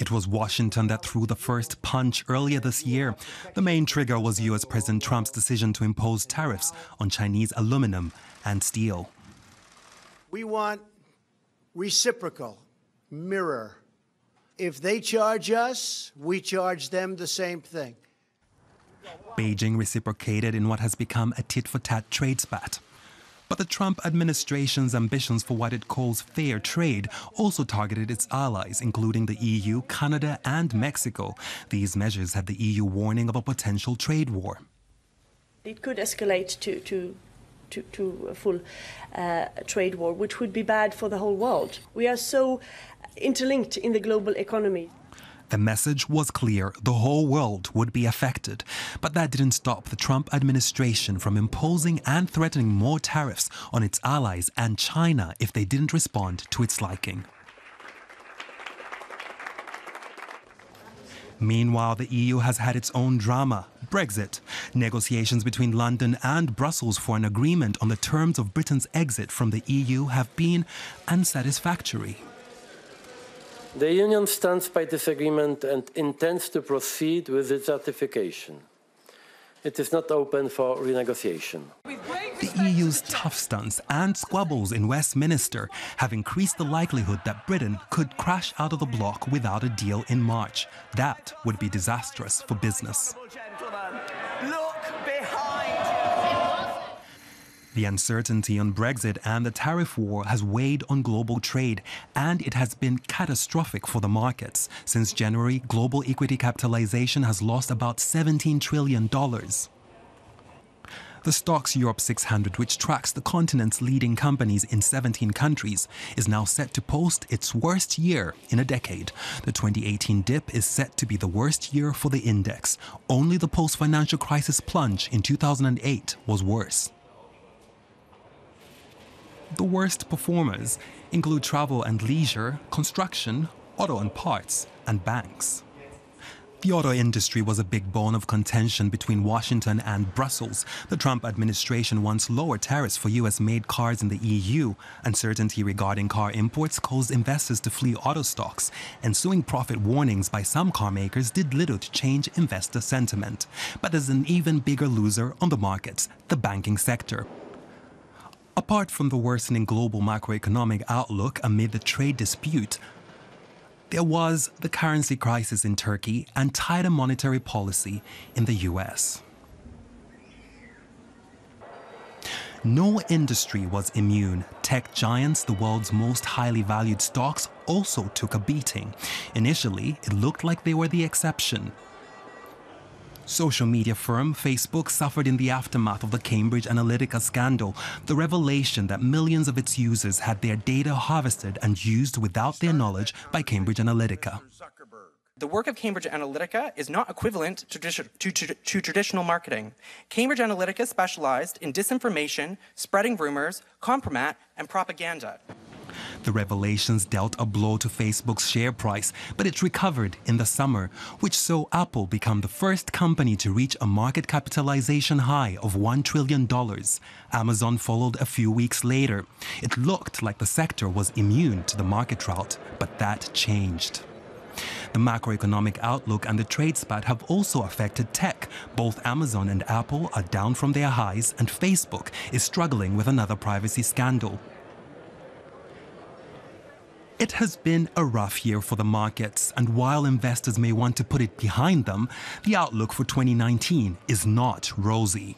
It was Washington that threw the first punch earlier this year. The main trigger was US President Trump's decision to impose tariffs on Chinese aluminum and steel. We want reciprocal, mirror. If they charge us, we charge them the same thing. Beijing reciprocated in what has become a tit for tat trade spat. But the Trump administration's ambitions for what it calls fair trade also targeted its allies, including the EU, Canada, and Mexico. These measures had the EU warning of a potential trade war. It could escalate to, to, to, to a full uh, trade war, which would be bad for the whole world. We are so interlinked in the global economy. The message was clear the whole world would be affected. But that didn't stop the Trump administration from imposing and threatening more tariffs on its allies and China if they didn't respond to its liking. Meanwhile, the EU has had its own drama Brexit. Negotiations between London and Brussels for an agreement on the terms of Britain's exit from the EU have been unsatisfactory. The Union stands by this agreement and intends to proceed with its ratification. It is not open for renegotiation. The EU's tough stance and squabbles in Westminster have increased the likelihood that Britain could crash out of the bloc without a deal in March. That would be disastrous for business. The uncertainty on Brexit and the tariff war has weighed on global trade, and it has been catastrophic for the markets. Since January, global equity capitalization has lost about $17 trillion. The STOXX Europe 600, which tracks the continent's leading companies in 17 countries, is now set to post its worst year in a decade. The 2018 dip is set to be the worst year for the index. Only the post financial crisis plunge in 2008 was worse. The worst performers include travel and leisure, construction, auto and parts, and banks. The auto industry was a big bone of contention between Washington and Brussels. The Trump administration wants lower tariffs for US made cars in the EU. Uncertainty regarding car imports caused investors to flee auto stocks. Ensuing profit warnings by some car makers did little to change investor sentiment. But there's an even bigger loser on the markets the banking sector. Apart from the worsening global macroeconomic outlook amid the trade dispute, there was the currency crisis in Turkey and tighter monetary policy in the US. No industry was immune. Tech giants, the world's most highly valued stocks, also took a beating. Initially, it looked like they were the exception. Social media firm Facebook suffered in the aftermath of the Cambridge Analytica scandal, the revelation that millions of its users had their data harvested and used without their knowledge by Cambridge Analytica. The work of Cambridge Analytica is not equivalent to, to, to, to, traditional marketing. Cambridge Analytica specialized in disinformation, spreading rumors, compromat, and propaganda. The revelations dealt a blow to Facebook's share price, but it recovered in the summer, which saw Apple become the first company to reach a market capitalization high of $1 trillion. Amazon followed a few weeks later. It looked like the sector was immune to the market rout, but that changed. The macroeconomic outlook and the trade spat have also affected tech. Both Amazon and Apple are down from their highs, and Facebook is struggling with another privacy scandal. It has been a rough year for the markets, and while investors may want to put it behind them, the outlook for 2019 is not rosy.